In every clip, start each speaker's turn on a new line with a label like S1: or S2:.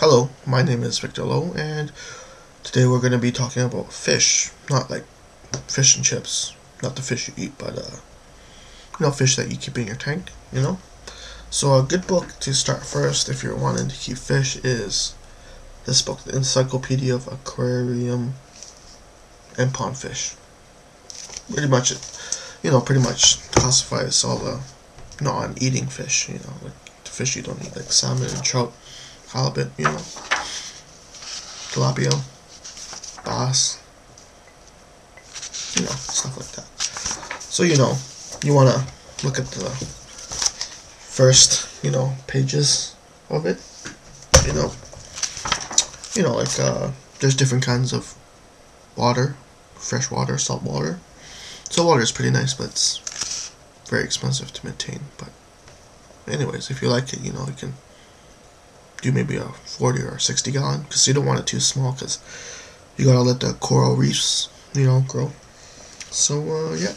S1: Hello, my name is Victor Lo, and today we're going to be talking about fish. Not like fish and chips, not the fish you eat, but uh, you know, fish that you keep in your tank, you know? So, a good book to start first if you're wanting to keep fish is this book, The Encyclopedia of Aquarium and Pond Fish. Pretty much, it, you know, pretty much classifies all the non-eating fish, you know, like the fish you don't eat, like salmon and trout halibut, you know, tilapia, bass, you know, stuff like that. So, you know, you want to look at the first, you know, pages of it, you know, you know, like, uh, there's different kinds of water, fresh water, salt water. Salt water is pretty nice, but it's very expensive to maintain, but anyways, if you like it, you know, you can do maybe a 40 or 60 gallon because you don't want it too small because you gotta let the coral reefs you know grow. So uh, yeah.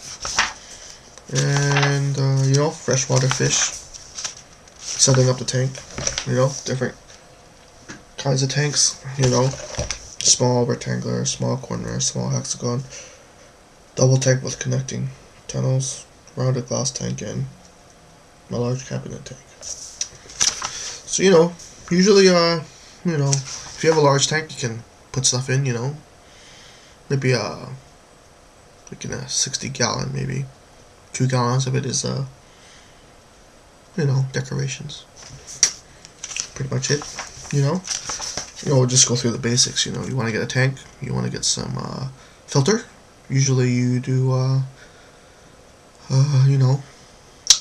S1: And uh, you know freshwater fish setting up the tank you know different kinds of tanks you know. Small rectangular small corner small hexagon. Double tank with connecting tunnels rounded glass tank and a large cabinet tank. So you know usually, uh, you know, if you have a large tank, you can put stuff in, you know, maybe, uh, like in a 60 gallon, maybe two gallons of it is, uh, you know, decorations. Pretty much it, you know. You know, we'll just go through the basics, you know, you want to get a tank, you want to get some, uh, filter. Usually you do, uh, uh, you know,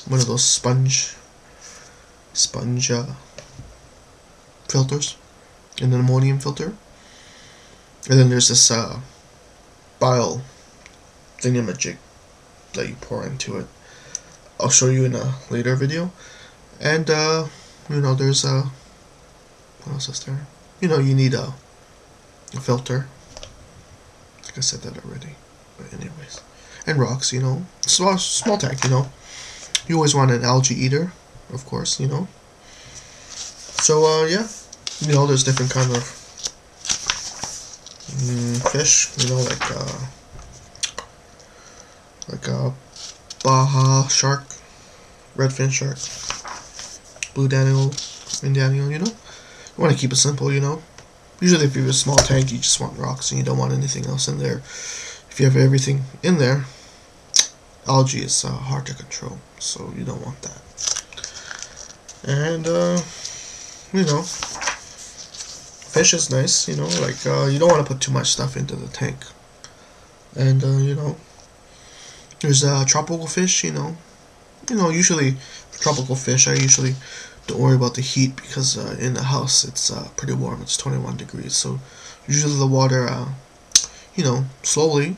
S1: one of those sponge, sponge, uh, filters and an ammonium filter. And then there's this uh, bile thingamajig that you pour into it. I'll show you in a later video. And, uh, you know, there's a... Uh, what else is there? You know, you need a, a filter. I think I said that already. But anyways. And rocks, you know. Small, small tank, you know. You always want an algae eater, of course, you know. So, uh, yeah you know, there's different kind of mm, fish, you know, like uh, like a Bala shark, redfin shark, blue Daniel green Danniel, you know. You want to keep it simple, you know. Usually if you have a small tank, you just want rocks and you don't want anything else in there. If you have everything in there, algae is uh, hard to control, so you don't want that. And, uh, you know, fish is nice, you know, like, uh, you don't want to put too much stuff into the tank. And, uh, you know, there's uh, tropical fish, you know. You know, usually, tropical fish, I usually don't worry about the heat because uh, in the house it's uh, pretty warm, it's 21 degrees. So, usually the water, uh, you know, slowly,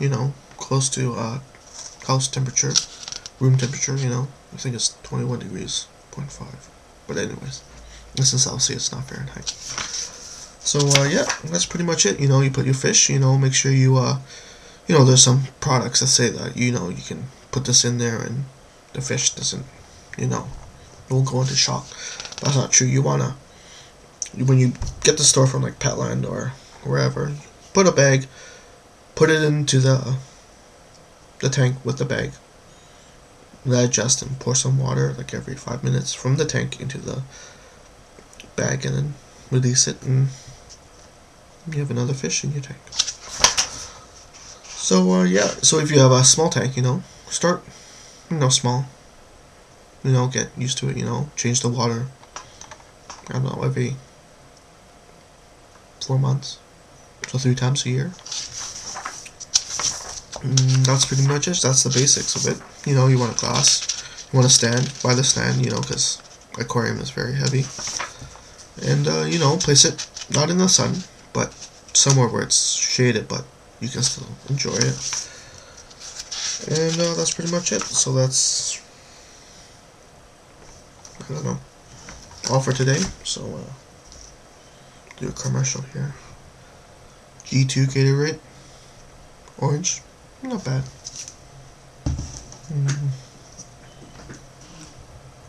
S1: you know, close to uh, house temperature, room temperature, you know. I think it's 21 degrees, 0.5. But anyways. This is Celsius, not Fahrenheit. So, uh, yeah, that's pretty much it. You know, you put your fish, you know, make sure you, uh, you know, there's some products that say that, you know, you can put this in there and the fish doesn't, you know, won't go into shock. That's not true. You want to, when you get the store from, like, Petland or wherever, put a bag, put it into the, the tank with the bag, let adjust and pour some water, like, every five minutes from the tank into the bag and then release it and you have another fish in your tank. So uh, yeah, so if you have a small tank, you know, start, you know, small. You know, get used to it, you know, change the water, I don't know, every four months, so three times a year. Mm, that's pretty much it, that's the basics of it. You know, you want a glass, you want to stand by the stand, you know, because aquarium is very heavy and uh, you know place it not in the sun but somewhere where it's shaded but you can still enjoy it. And uh, that's pretty much it. So that's I don't know all for today. So uh, do a commercial here. G2 Gatorade. Orange not bad. Mm. -hmm.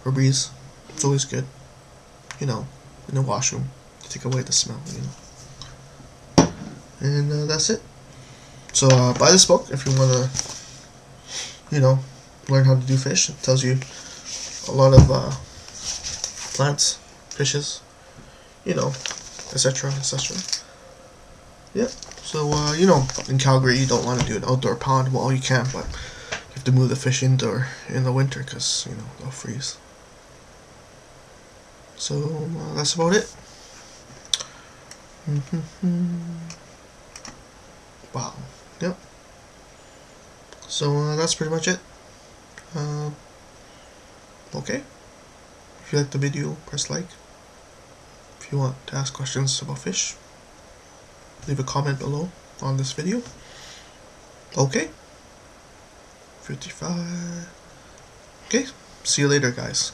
S1: Febreze it's always good. You know in the washroom to take away the smell, you know. And uh, that's it. So uh, buy this book if you want to, you know, learn how to do fish. It tells you a lot of uh, plants, fishes, you know, etc., etc. Yeah. So uh, you know, in Calgary, you don't want to do an outdoor pond. Well, you can, but you have to move the fish indoor in the winter because you know they'll freeze. So uh, that's about it. wow. Yep. So uh, that's pretty much it. Uh, okay. If you like the video, press like. If you want to ask questions about fish, leave a comment below on this video. Okay. 55. Okay. See you later, guys.